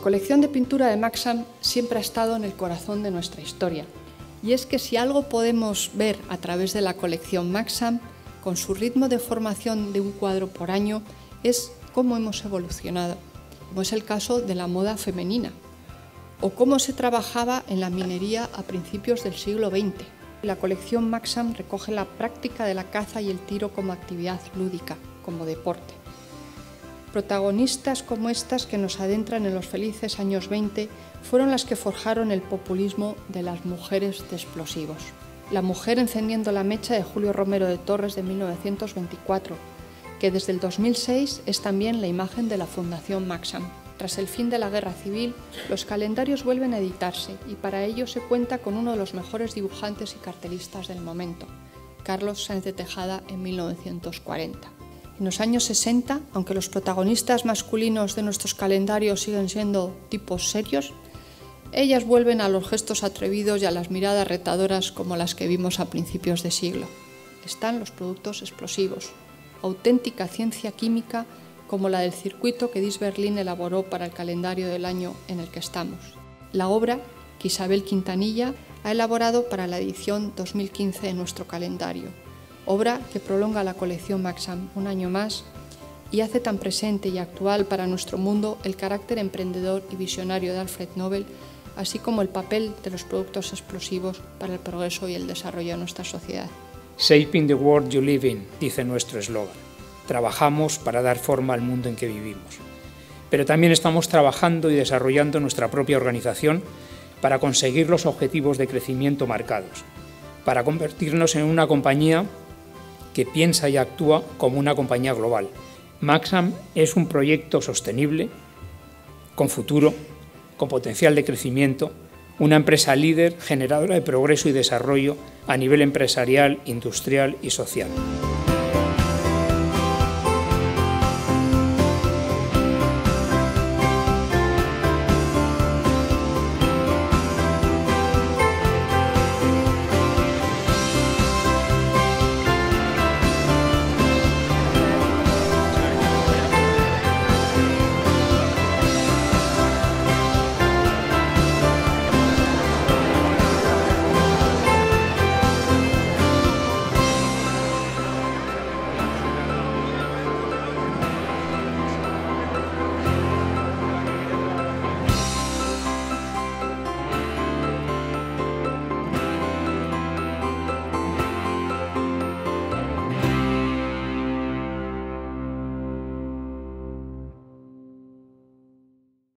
colección de pintura de Maxam siempre ha estado en el corazón de nuestra historia. Y es que si algo podemos ver a través de la colección Maxam, con su ritmo de formación de un cuadro por año, es cómo hemos evolucionado, como es el caso de la moda femenina, o cómo se trabajaba en la minería a principios del siglo XX. La colección Maxam recoge la práctica de la caza y el tiro como actividad lúdica, como deporte. Protagonistas como estas que nos adentran en los felices años 20 fueron las que forjaron el populismo de las mujeres de explosivos. La mujer encendiendo la mecha de Julio Romero de Torres de 1924, que desde el 2006 es también la imagen de la Fundación Maxam. Tras el fin de la guerra civil, los calendarios vuelven a editarse y para ello se cuenta con uno de los mejores dibujantes y cartelistas del momento, Carlos Sáenz de Tejada en 1940. En los años 60, aunque los protagonistas masculinos de nuestros calendarios siguen siendo tipos serios, ellas vuelven a los gestos atrevidos y a las miradas retadoras como las que vimos a principios de siglo. Están los productos explosivos, auténtica ciencia química como la del circuito que Dis Berlin elaboró para el calendario del año en el que estamos. La obra que Isabel Quintanilla ha elaborado para la edición 2015 de nuestro calendario obra que prolonga la colección Maxam un año más y hace tan presente y actual para nuestro mundo el carácter emprendedor y visionario de Alfred Nobel, así como el papel de los productos explosivos para el progreso y el desarrollo de nuestra sociedad. Shaping the world you live in, dice nuestro eslogan. Trabajamos para dar forma al mundo en que vivimos. Pero también estamos trabajando y desarrollando nuestra propia organización para conseguir los objetivos de crecimiento marcados, para convertirnos en una compañía que piensa y actúa como una compañía global. Maxam es un proyecto sostenible, con futuro, con potencial de crecimiento, una empresa líder generadora de progreso y desarrollo a nivel empresarial, industrial y social.